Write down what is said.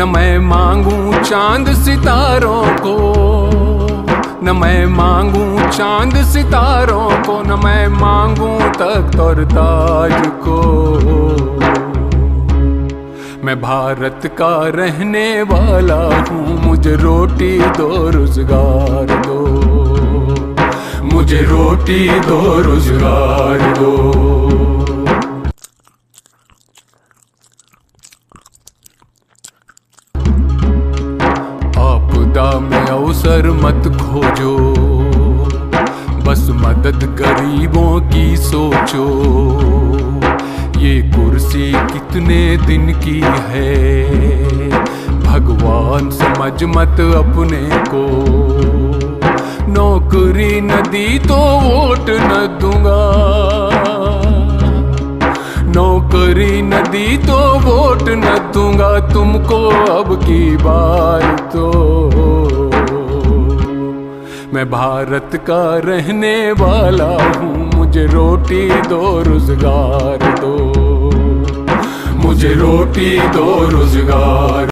न मैं मांगू चाँद सितारों को, न मैं मांगू चाँद सितारों को, न मैं मांगू तख्त और ताज को। मैं भारत का रहने वाला हूँ, मुझे रोटी दो, रोज़गार दो। मुझे रोटी दो, रोज़गार दो। अवसर मत खोजो, बस मदद गरीबों की सोचो। ये कुर्सी कितने दिन की है? भगवान समझ मत अपने को। नौकरी न दी तो वोट न दूँगा। नौकरी न दी तो वोट न दूँगा। तुमको अब की बार तो मैं भारत का रहने वाला हूँ। मुझे रोटी दो, रोज़गार दो। मुझे रोटी दो, रोज़गार